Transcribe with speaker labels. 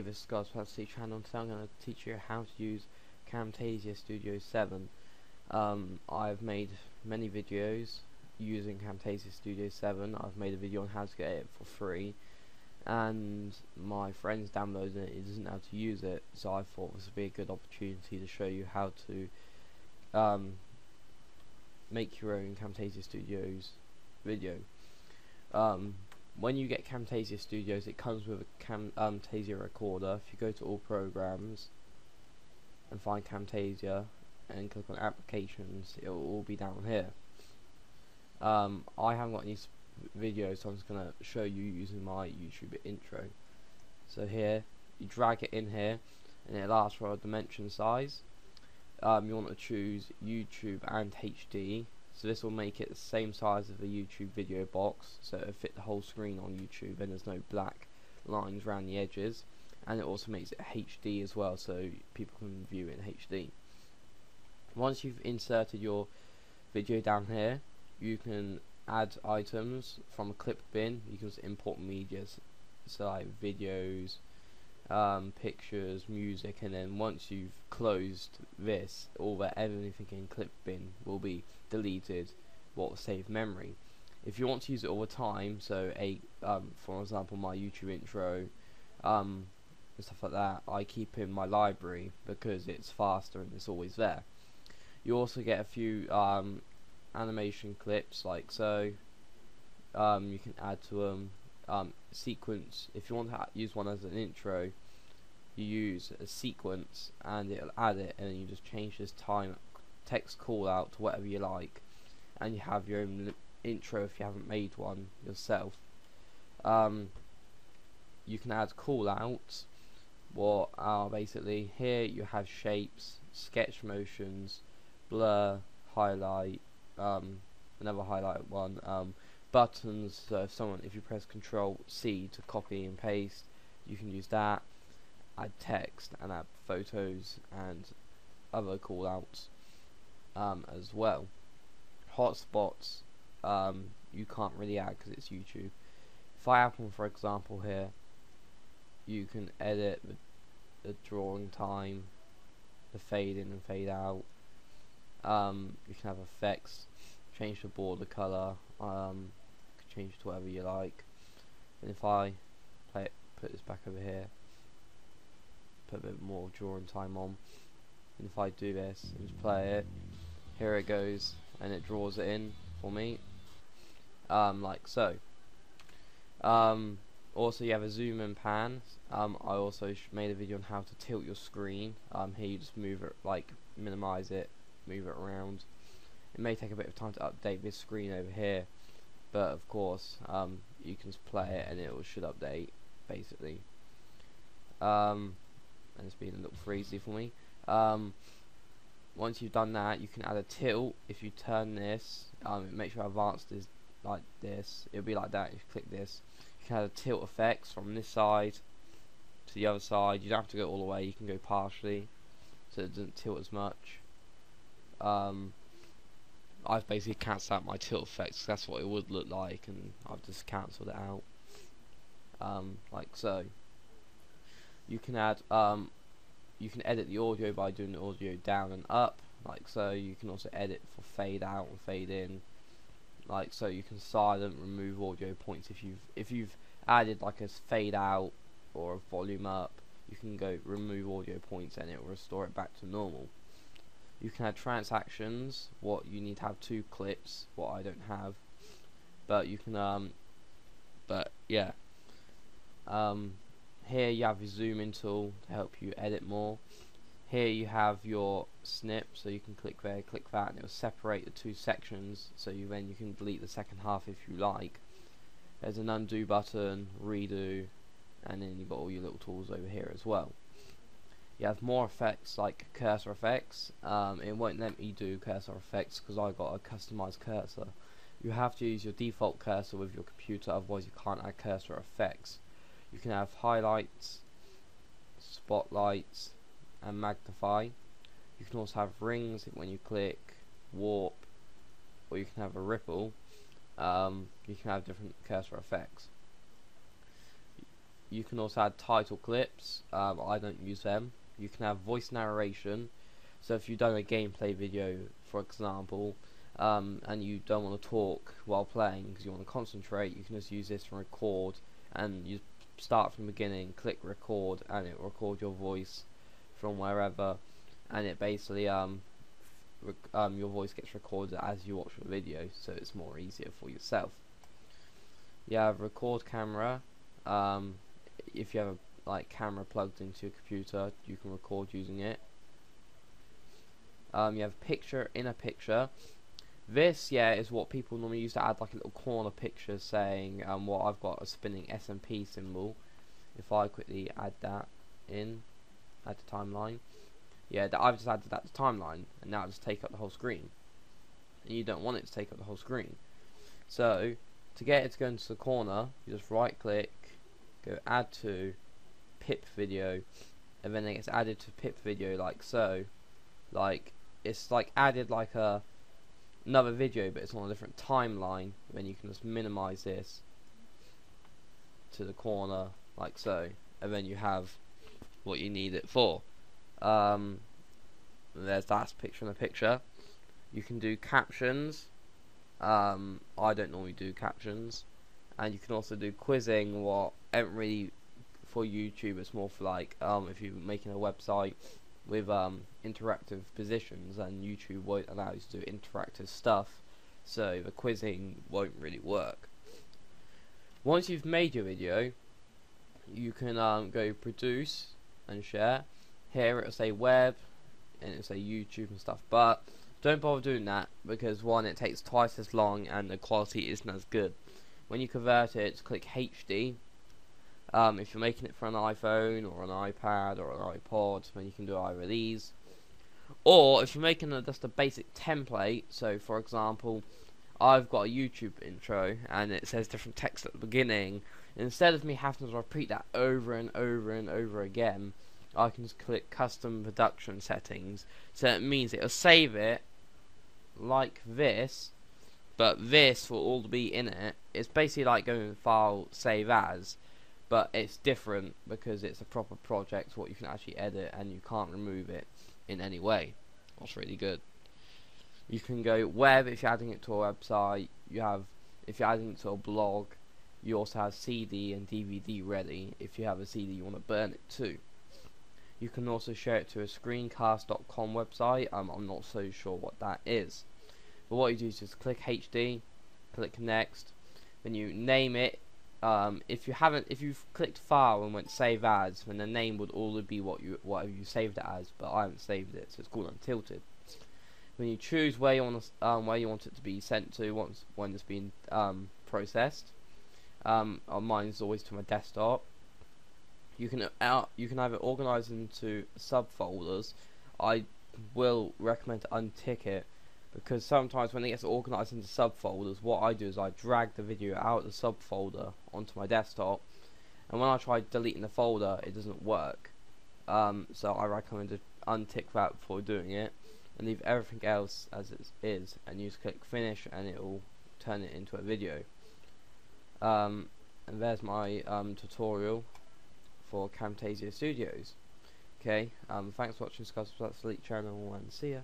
Speaker 1: the Scars Fantasy channel. Today I'm going to teach you how to use Camtasia Studio 7 um, I've made many videos using Camtasia Studio 7 I've made a video on how to get it for free. And my friend's downloading it. He doesn't know how to use it. So I thought this would be a good opportunity to show you how to um, make your own Camtasia Studios video. Um, when you get Camtasia Studios, it comes with a Camtasia recorder. If you go to all programs and find Camtasia and click on applications, it will all be down here. Um, I haven't got any videos, so I'm just going to show you using my YouTube intro. So here, you drag it in here, and it asks for a dimension size. Um, you want to choose YouTube and HD so this will make it the same size of a YouTube video box so it'll fit the whole screen on YouTube and there's no black lines around the edges. And it also makes it HD as well so people can view it in HD once you've inserted your video down here you can add items from a clip bin. You can import media so like videos um, pictures, music, and then once you've closed this, all that everything in clip bin will be deleted, what will save memory. If you want to use it all the time, so a um, for example my YouTube intro, um, and stuff like that, I keep in my library because it's faster and it's always there. You also get a few um, animation clips like so. Um, you can add to them um, sequence if you want to use one as an intro you use a sequence and it'll add it and you just change this time text call out to whatever you like and you have your own intro if you haven't made one yourself. Um, you can add call outs what are basically here you have shapes sketch motions blur highlight um, another highlight one um, buttons so if someone if you press control C to copy and paste you can use that. Add text and add photos and other callouts um, as well. Hotspots um, you can't really add because it's YouTube. If I one for example here you can edit the, the drawing time the fade in and fade out. Um, you can have effects change the border color um, change to whatever you like. And if I play it, put this back over here put a bit more drawing time on. And if I do this and just play it here it goes and it draws it in for me. Um, like so. Um, also you have a zoom and pan. Um, I also made a video on how to tilt your screen. Um, here you just move it like minimize it move it around. It may take a bit of time to update this screen over here but of course um, you can play it and it should update basically. Um, and it's been a little freezy for me once you've done that you can add a tilt. If you turn this um, make sure advanced is like this. It'll be like that if you click this. You can add a tilt effects from this side to the other side. You don't have to go all the way. You can go partially so it doesn't tilt as much. Um, I've basically cancelled out my tilt effects. That's what it would look like and I've just cancelled it out. Um, like so. You can add um, you can edit the audio by doing the audio down and up like so you can also edit for fade out and fade in. Like so you can silent remove audio points if you've if you've added like a fade out or a volume up you can go remove audio points and it will restore it back to normal. You can add transactions what you need to have two clips what I don't have but you can um but yeah. Um here you have your zooming tool to help you edit more. Here you have your snip so you can click there click that and it will separate the two sections. So you then you can delete the second half if you like. There's an undo button redo and then you've got all your little tools over here as well. You have more effects like cursor effects. Um, it won't let me do cursor effects because I got a customized cursor. You have to use your default cursor with your computer otherwise you can't add cursor effects you can have highlights spotlights and magnify you can also have rings when you click warp or you can have a ripple um, you can have different cursor effects you can also add title clips. Um, I don't use them. You can have voice narration. So if you've done a gameplay video, for example, um, and you don't want to talk while playing because you want to concentrate, you can just use this to record and you start from the beginning, click record, and it will record your voice from wherever, and it basically um, um your voice gets recorded as you watch the video, so it's more easier for yourself. You have record camera. Um, if you have a like camera plugged into your computer, you can record using it. Um, you have picture in a picture. This, yeah, is what people normally use to add like a little corner picture saying um, what I've got a spinning SMP symbol. If I quickly add that in, add the timeline. Yeah, that I've just added that to timeline, and now I just take up the whole screen. And you don't want it to take up the whole screen. So, to get it to go into the corner, you just right click, go add to, pip video, and then it gets added to pip video like so. Like, it's like added like a another video but it's on a different timeline then you can just minimize this to the corner like so and then you have what you need it for. Um, there's that picture in the picture. You can do captions. Um, I don't normally do captions. And you can also do quizzing what ain't really for YouTube it's more for like um, if you're making a website with um, interactive positions and YouTube won't allow you to do interactive stuff. So the quizzing won't really work. Once you've made your video you can um, go produce and share. Here it'll say web and it'll say YouTube and stuff but don't bother doing that because one it takes twice as long and the quality isn't as good. When you convert it click HD um, if you're making it for an iPhone or an iPad or an iPod, then you can do either of these. Or if you're making a, just a basic template, so for example, I've got a YouTube intro and it says different text at the beginning. Instead of me having to repeat that over and over and over again, I can just click custom production settings. So it means it'll save it like this, but this will all be in it. It's basically like going file save as but it's different because it's a proper project what you can actually edit and you can't remove it in any way. That's really good. You can go web if you're adding it to a website. You have if you're adding it to a blog you also have CD and DVD ready if you have a CD you want to burn it too you can also share it to a screencast.com website. Um, I'm not so sure what that is. But what you do is just click HD click next then you name it um, if you haven't, if you've clicked file and went save as, then the name would all be what you whatever you saved it as. But I haven't saved it, so it's called untilted. When you choose where you want to, um, where you want it to be sent to once when it's been um, processed, um, mine is always to my desktop. You can out, you can either organize into subfolders. I will recommend to untick it because sometimes when it gets organized into subfolders what I do is I drag the video out of the subfolder onto my desktop. And when I try deleting the folder it doesn't work. Um, so I recommend to untick that before doing it and leave everything else as it is and you just click finish and it will turn it into a video. Um, and there's my um, tutorial for Camtasia Studios. Okay um, thanks for watching Scott's Elite channel and see ya